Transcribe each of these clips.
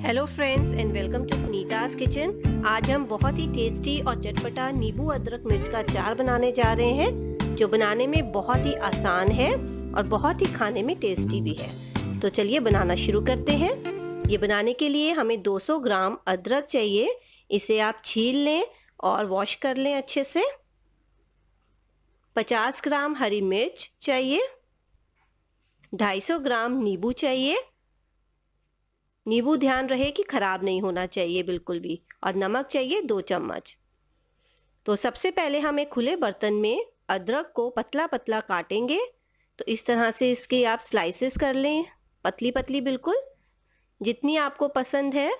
Hello friends and welcome to Sunita's kitchen आज हम बहुत ही टेस्टी और चटपटा नींबू, अदरक, मिर्च का अचार बनाने जा रहे हैं, जो बनाने में बहुत ही आसान है और बहुत ही खाने में टेस्टी भी है। तो चलिए बनाना शुरू करते हैं। ये बनाने के लिए हमें 200 ग्राम अदरक चाहिए। इसे आप छील लें और वॉश कर लें अच्छे से। 50 ग्राम हरी मिर्च चाहिए। 250 ग्राम नींबू चाहिए। नींबू ध्यान रहे कि खराब नहीं होना चाहिए बिल्कुल भी, और नमक चाहिए दो चम्मच। तो सबसे पहले हम एक खुले बर्तन में अदरक को पतला पतला काटेंगे। तो इस तरह से इसके आप स्लाइसेस कर लें पतली पतली बिल्कुल। जितनी आपको पसंद है।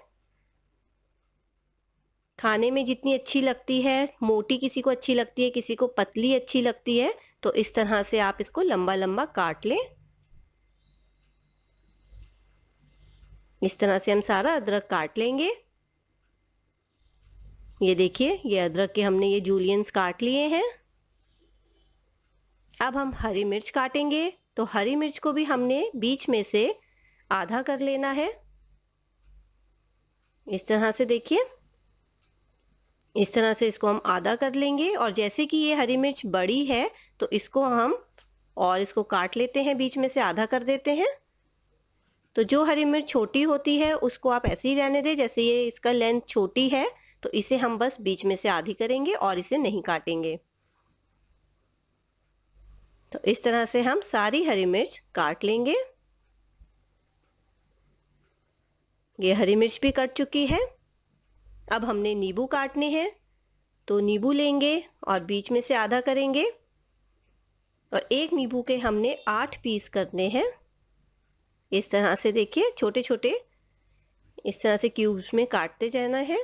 खाने में जितनी अच्छी लगती है, मोटी किसी को अच्छी लगती है, किसी को पतली अच्छी लगती है तो इस तरह से आप इसको लंबा लंबा काट लें। इस तरह से हम सारा अदरक काट लेंगे। ये देखिए, ये अदरक के हमने ये जूलियंस काट लिए हैं। अब हम हरी मिर्च काटेंगे। तो हरी मिर्च को भी हमने बीच में से आधा कर लेना है। इस तरह से देखिए। इस तरह से इसको हम आधा कर लेंगे। और जैसे कि ये हरी मिर्च बड़ी है तो इसको हम और इसको काट लेते हैं, बीच में से आधा कर देते हैं। तो जो हरी मिर्च छोटी होती है, उसको आप ऐसे ही रहने दें जैसे ये इसका लेंथ छोटी है तो इसे हम बस बीच में से आधी करेंगे और इसे नहीं काटेंगे। तो इस तरह से हम सारी हरी मिर्च काट लेंगे। ये हरी मिर्च भी कट चुकी है। अब हमने नींबू काटने हैं तो नींबू लेंगे और बीच में से आधा करेंगे। और एक नींबू के हमने आठ पीस करने हैं। इस तरह से देखिए छोटे छोटे इस तरह से क्यूब्स में काटते जाना है।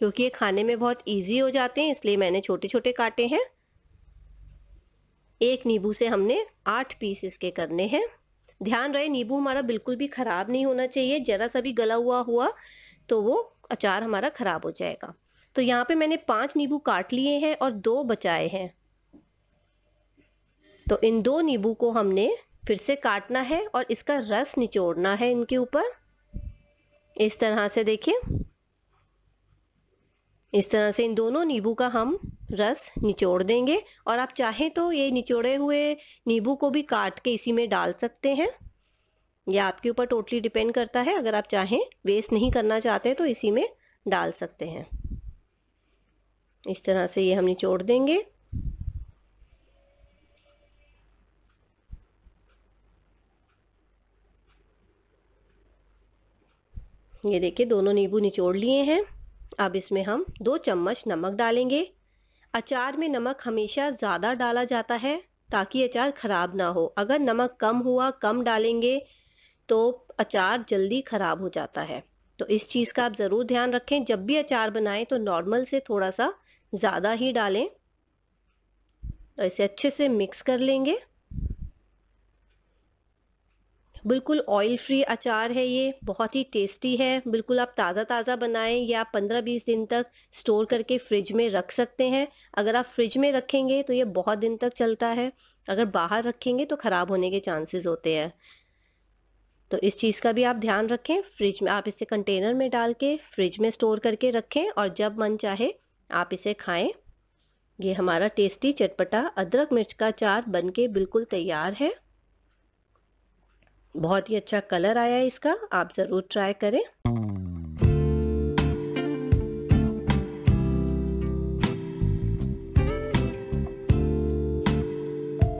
क्योंकि ये खाने में बहुत इजी हो जाते हैं, इसलिए मैंने छोटे छोटे काटे हैं। एक नींबू से हमने आठ पीस इसके करने हैं। ध्यान रहे, नींबू हमारा बिल्कुल भी खराब नहीं होना चाहिए, जरा सा भी गला हुआ हुआ तो वो अचार हमारा खराब हो जाएगा। तो यहाँ पे मैंने पाँच नींबू काट लिए हैं और दो बचाए हैं। तो इन दो नींबू को हमने फिर से काटना है और इसका रस निचोड़ना है इनके ऊपर। इस तरह से देखिए। इस तरह से इन दोनों नींबू का हम रस निचोड़ देंगे। और आप चाहें तो ये निचोड़े हुए नींबू को भी काट के इसी में डाल सकते हैं। ये आपके ऊपर टोटली डिपेंड करता है। अगर आप चाहें वेस्ट नहीं करना चाहते तो इसी में डाल सकते हैं। इस तरह से ये हम निचोड़ देंगे। ये देखिए, दोनों नींबू निचोड़ लिए हैं। अब इसमें हम दो चम्मच नमक डालेंगे। अचार में नमक हमेशा ज़्यादा डाला जाता है ताकि अचार ख़राब ना हो। अगर नमक कम हुआ, कम डालेंगे तो अचार जल्दी ख़राब हो जाता है। तो इस चीज़ का आप ज़रूर ध्यान रखें। जब भी अचार बनाएँ तो नॉर्मल से थोड़ा सा ज़्यादा ही डालें। तो इसे अच्छे से मिक्स कर लेंगे। बिल्कुल ऑयल फ्री अचार है ये, बहुत ही टेस्टी है। बिल्कुल आप ताज़ा ताज़ा बनाएँ, या आप पंद्रह बीस दिन तक स्टोर करके फ्रिज में रख सकते हैं। अगर आप फ्रिज में रखेंगे तो ये बहुत दिन तक चलता है। अगर बाहर रखेंगे तो ख़राब होने के चांसेस होते हैं। तो इस चीज़ का भी आप ध्यान रखें। फ्रिज में आप इसे कंटेनर में डाल के फ्रिज में स्टोर करके रखें और जब मन चाहे आप इसे खाएँ। ये हमारा टेस्टी चटपटा अदरक मिर्च का अचार बन के बिल्कुल तैयार है। बहुत ही अच्छा कलर आया है इसका आप ज़रूर ट्राई करें।